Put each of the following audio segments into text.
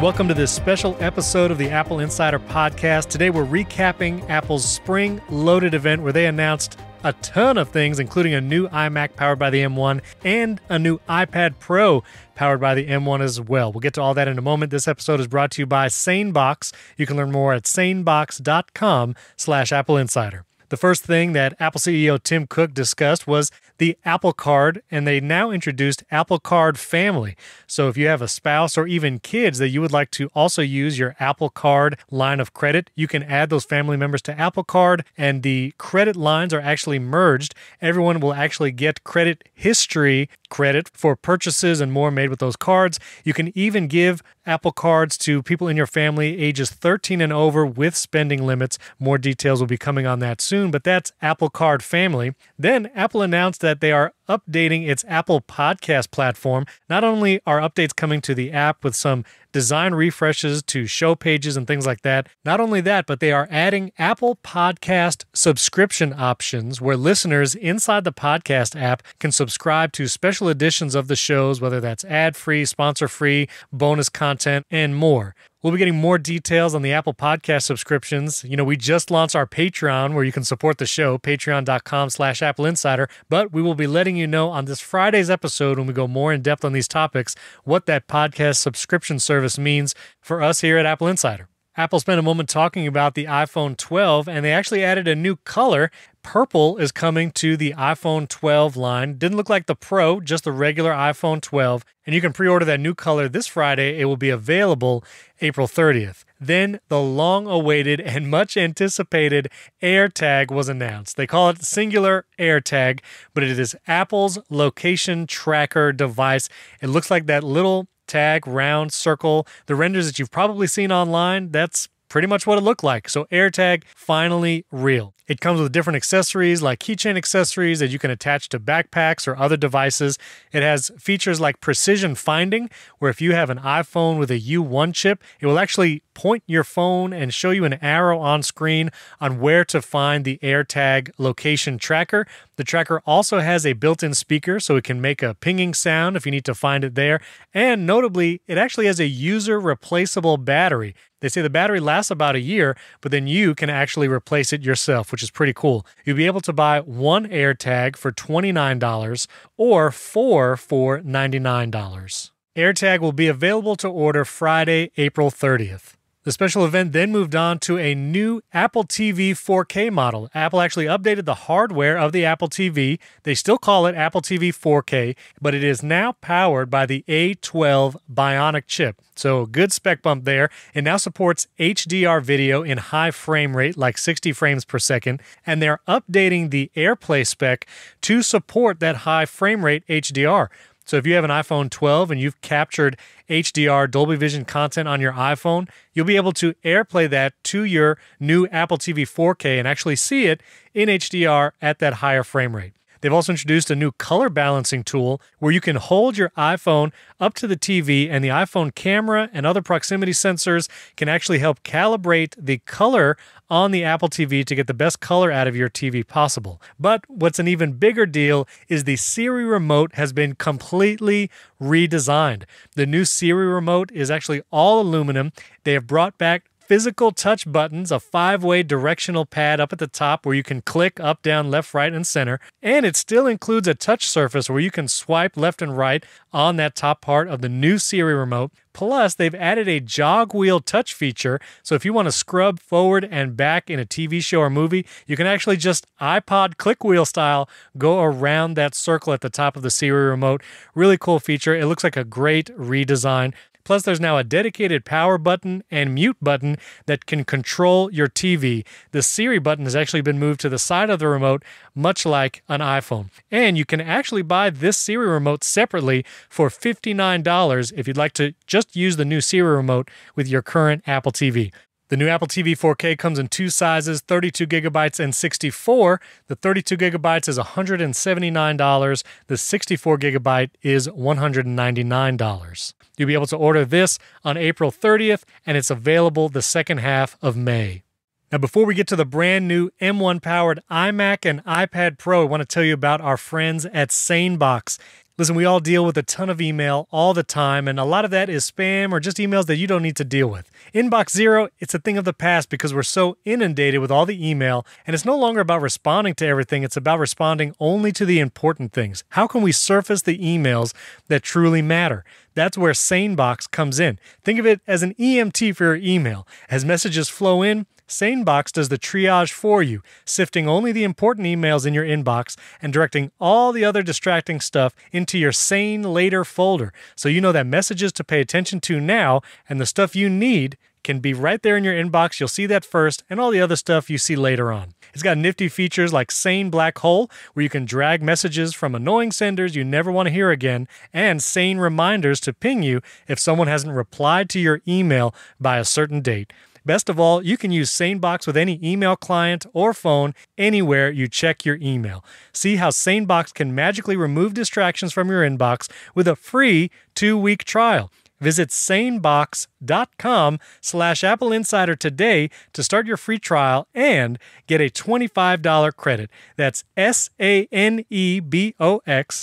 Welcome to this special episode of the Apple Insider Podcast. Today we're recapping Apple's spring loaded event where they announced a ton of things, including a new iMac powered by the M1 and a new iPad Pro powered by the M1 as well. We'll get to all that in a moment. This episode is brought to you by SaneBox. You can learn more at sanebox.com slash Apple Insider. The first thing that Apple CEO Tim Cook discussed was the Apple Card, and they now introduced Apple Card Family. So if you have a spouse or even kids that you would like to also use your Apple Card line of credit, you can add those family members to Apple Card, and the credit lines are actually merged. Everyone will actually get credit history credit for purchases and more made with those cards. You can even give Apple Cards to people in your family ages 13 and over with spending limits. More details will be coming on that soon, but that's Apple Card Family. Then Apple announced that that they are updating its Apple Podcast platform. Not only are updates coming to the app with some design refreshes to show pages and things like that, not only that, but they are adding Apple Podcast subscription options where listeners inside the podcast app can subscribe to special editions of the shows, whether that's ad free, sponsor free, bonus content, and more. We'll be getting more details on the Apple Podcast subscriptions. You know, we just launched our Patreon where you can support the show, patreon.com slash Apple Insider. But we will be letting you know on this Friday's episode when we go more in depth on these topics what that podcast subscription service means for us here at Apple Insider. Apple spent a moment talking about the iPhone 12 and they actually added a new color. Purple is coming to the iPhone 12 line. Didn't look like the Pro, just the regular iPhone 12. And you can pre order that new color this Friday. It will be available April 30th. Then the long awaited and much anticipated AirTag was announced. They call it Singular AirTag, but it is Apple's location tracker device. It looks like that little tag, round, circle, the renders that you've probably seen online, that's pretty much what it looked like. So AirTag finally real. It comes with different accessories like keychain accessories that you can attach to backpacks or other devices. It has features like precision finding, where if you have an iPhone with a U1 chip, it will actually point your phone and show you an arrow on screen on where to find the AirTag location tracker. The tracker also has a built in speaker, so it can make a pinging sound if you need to find it there. And notably, it actually has a user replaceable battery. They say the battery lasts about a year, but then you can actually replace it yourself, which is pretty cool. You'll be able to buy one AirTag for $29 or four for $99. AirTag will be available to order Friday, April 30th. The special event then moved on to a new Apple TV 4K model. Apple actually updated the hardware of the Apple TV. They still call it Apple TV 4K, but it is now powered by the A12 Bionic chip. So, good spec bump there. It now supports HDR video in high frame rate, like 60 frames per second, and they're updating the AirPlay spec to support that high frame rate HDR. So if you have an iPhone 12 and you've captured HDR Dolby Vision content on your iPhone, you'll be able to AirPlay that to your new Apple TV 4K and actually see it in HDR at that higher frame rate. They've also introduced a new color balancing tool where you can hold your iPhone up to the TV, and the iPhone camera and other proximity sensors can actually help calibrate the color on the Apple TV to get the best color out of your TV possible. But what's an even bigger deal is the Siri remote has been completely redesigned. The new Siri remote is actually all aluminum. They have brought back physical touch buttons, a five way directional pad up at the top where you can click up, down, left, right, and center. And it still includes a touch surface where you can swipe left and right on that top part of the new Siri remote. Plus, they've added a jog wheel touch feature. So if you want to scrub forward and back in a TV show or movie, you can actually just iPod click wheel style go around that circle at the top of the Siri remote. Really cool feature. It looks like a great redesign. Plus, there's now a dedicated power button and mute button that can control your TV. The Siri button has actually been moved to the side of the remote, much like an iPhone. And you can actually buy this Siri remote separately for $59 if you'd like to just use the new Siri remote with your current Apple TV. The new Apple TV 4K comes in two sizes 32 gigabytes and 64. The 32 gigabytes is $179. The 64 gigabyte is $199. You'll be able to order this on April 30th, and it's available the second half of May. Now, before we get to the brand new M1 powered iMac and iPad Pro, I want to tell you about our friends at SaneBox. Listen, we all deal with a ton of email all the time, and a lot of that is spam or just emails that you don't need to deal with. Inbox Zero, it's a thing of the past because we're so inundated with all the email, and it's no longer about responding to everything, it's about responding only to the important things. How can we surface the emails that truly matter? That's where SaneBox comes in. Think of it as an EMT for your email. As messages flow in, SaneBox does the triage for you, sifting only the important emails in your inbox and directing all the other distracting stuff into your Sane Later folder. So you know that messages to pay attention to now and the stuff you need can be right there in your inbox. You'll see that first, and all the other stuff you see later on. It's got nifty features like Sane Black Hole, where you can drag messages from annoying senders you never want to hear again, and Sane Reminders to ping you if someone hasn't replied to your email by a certain date. Best of all, you can use SaneBox with any email client or phone anywhere you check your email. See how SaneBox can magically remove distractions from your inbox with a free two-week trial. Visit sanebox.com slash Apple Insider today to start your free trial and get a $25 credit. That's S-A-N-E-B-O-X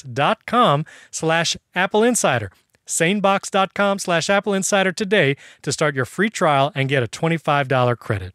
dot com slash Apple Insider sanebox.com slash Apple Insider today to start your free trial and get a $25 credit.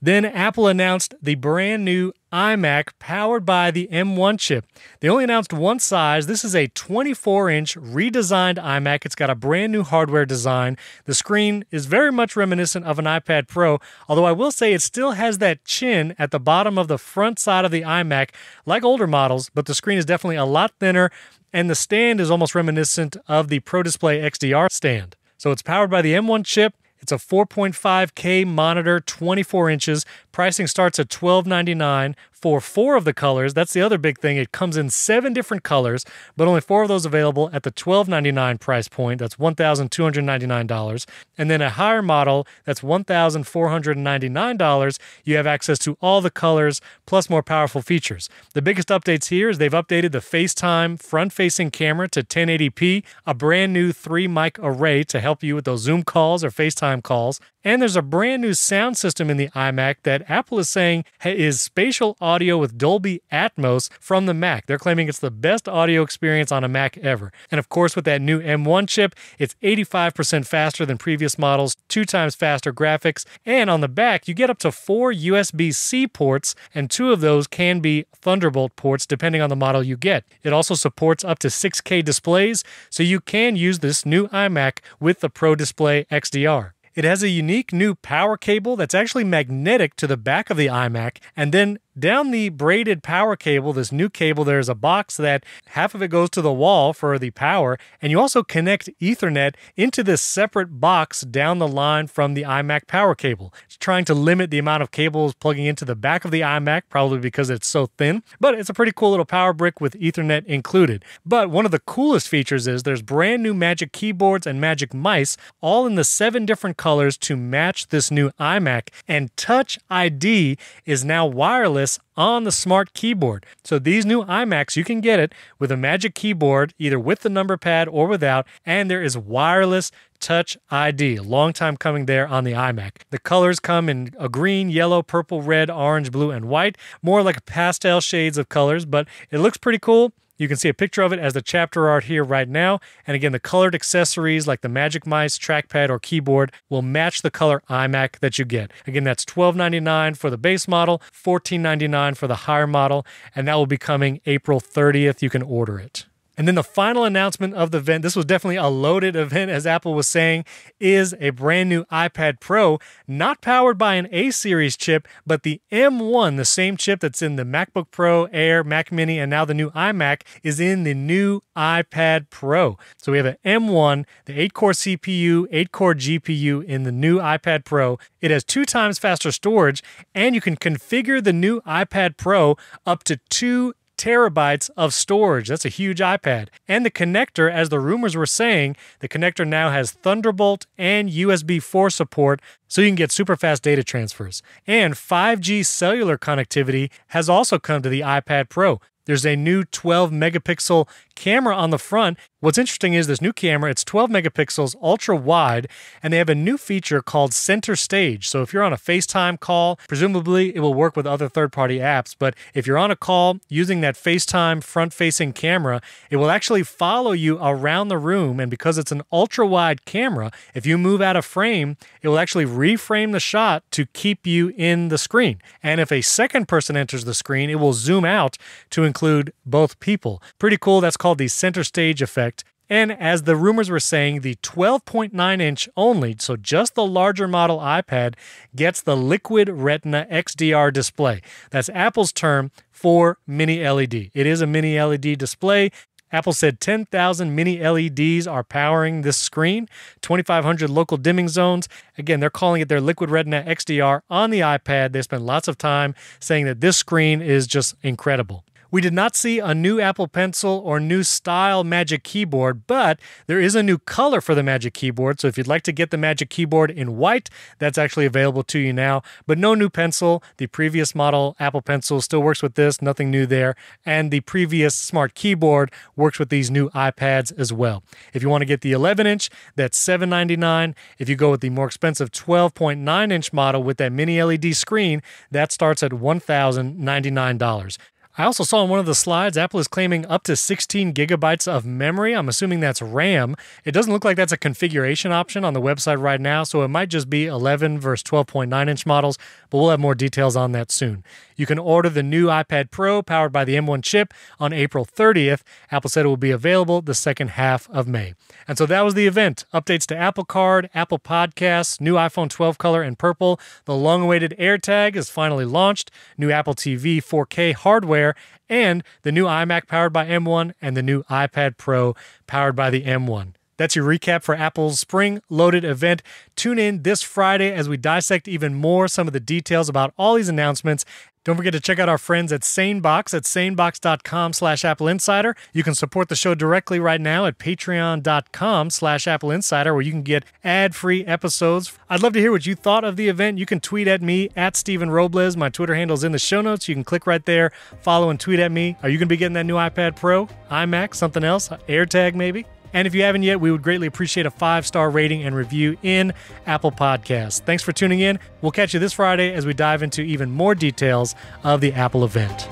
Then Apple announced the brand new iMac powered by the M1 chip. They only announced one size. This is a 24 inch redesigned iMac. It's got a brand new hardware design. The screen is very much reminiscent of an iPad Pro, although I will say it still has that chin at the bottom of the front side of the iMac, like older models, but the screen is definitely a lot thinner and the stand is almost reminiscent of the Pro Display XDR stand. So it's powered by the M1 chip. It's a 4.5K monitor, 24 inches. Pricing starts at $12.99 for four of the colors. That's the other big thing. It comes in seven different colors, but only four of those available at the $12.99 price point. That's $1,299. And then a higher model that's $1,499. You have access to all the colors plus more powerful features. The biggest updates here is they've updated the FaceTime front facing camera to 1080p, a brand new three mic array to help you with those Zoom calls or FaceTime calls, and there's a brand new sound system in the iMac that Apple is saying is spatial audio with Dolby Atmos from the Mac. They're claiming it's the best audio experience on a Mac ever. And of course, with that new M1 chip, it's 85% faster than previous models, two times faster graphics, and on the back, you get up to four USB C ports, and two of those can be Thunderbolt ports depending on the model you get. It also supports up to 6K displays, so you can use this new iMac with the Pro Display XDR. It has a unique new power cable that's actually magnetic to the back of the iMac, and then down the braided power cable, this new cable, there's a box that half of it goes to the wall for the power, and you also connect Ethernet into this separate box down the line from the iMac power cable. It's trying to limit the amount of cables plugging into the back of the iMac, probably because it's so thin, but it's a pretty cool little power brick with Ethernet included. But one of the coolest features is there's brand new Magic keyboards and Magic mice, all in the seven different colors to match this new iMac, and Touch ID is now wireless on the smart keyboard. So these new iMacs, you can get it with a Magic Keyboard, either with the number pad or without, and there is wireless Touch ID. Long time coming there on the iMac. The colors come in a green, yellow, purple, red, orange, blue, and white. More like pastel shades of colors, but it looks pretty cool. You can see a picture of it as the chapter art here right now. And again, the colored accessories like the Magic Mice, trackpad, or keyboard will match the color iMac that you get. Again, that's $12.99 for the base model, $14.99 for the higher model, and that will be coming April 30th. You can order it. And then the final announcement of the event, this was definitely a loaded event, as Apple was saying, is a brand new iPad Pro, not powered by an A series chip, but the M1, the same chip that's in the MacBook Pro, Air, Mac Mini, and now the new iMac, is in the new iPad Pro. So we have an M1, the 8 core CPU, 8 core GPU in the new iPad Pro. It has two times faster storage, and you can configure the new iPad Pro up to two terabytes of storage. That's a huge iPad. And the connector, as the rumors were saying, the connector now has Thunderbolt and USB 4 support, so you can get super fast data transfers. And 5G cellular connectivity has also come to the iPad Pro. There's a new 12 megapixel camera on the front. What's interesting is this new camera, it's 12 megapixels, ultra wide, and they have a new feature called Center Stage. So if you're on a FaceTime call, presumably it will work with other third party apps, but if you're on a call using that FaceTime front facing camera, it will actually follow you around the room. And because it's an ultra wide camera, if you move out of frame, it will actually reframe the shot to keep you in the screen. And if a second person enters the screen, it will zoom out to include both people. Pretty cool. That's called the center stage effect. And as the rumors were saying, the 12.9 inch only, so just the larger model iPad, gets the Liquid Retina XDR display. That's Apple's term for mini LED. It is a mini LED display. Apple said 10,000 mini LEDs are powering this screen, 2,500 local dimming zones. Again, they're calling it their Liquid Retina XDR on the iPad. They spent lots of time saying that this screen is just incredible. We did not see a new Apple Pencil or new style Magic Keyboard, but there is a new color for the Magic Keyboard. So if you'd like to get the Magic Keyboard in white, that's actually available to you now. But no new pencil. The previous model Apple Pencil still works with this, nothing new there. And the previous Smart Keyboard works with these new iPads as well. If you want to get the 11 inch, that's 799. If you go with the more expensive 12.9 inch model with that mini LED screen, that starts at $1,099. I also saw in one of the slides Apple is claiming up to 16 gigabytes of memory. I'm assuming that's RAM. It doesn't look like that's a configuration option on the website right now, so it might just be 11 versus 12.9 inch models, but we'll have more details on that soon. You can order the new iPad Pro powered by the M1 chip on April 30th. Apple said it will be available the second half of May. And so that was the event. Updates to Apple Card, Apple Podcasts, new iPhone 12 color and purple. The long awaited AirTag is finally launched, new Apple TV 4K hardware, and the new iMac powered by M1 and the new iPad Pro powered by the M1. That's your recap for Apple's spring loaded event. Tune in this Friday as we dissect even more some of the details about all these announcements. Don't forget to check out our friends at SaneBox at sanebox.com slash Apple Insider. You can support the show directly right now at patreon.com slash Apple Insider, where you can get ad-free episodes. I'd love to hear what you thought of the event. You can tweet at me at Stephen Robles. My Twitter handle is in the show notes. You can click right there, follow and tweet at me. Are you going to be getting that new iPad Pro, iMac, something else, AirTag maybe? And if you haven't yet, we would greatly appreciate a five star rating and review in Apple Podcasts. Thanks for tuning in. We'll catch you this Friday as we dive into even more details of the Apple event.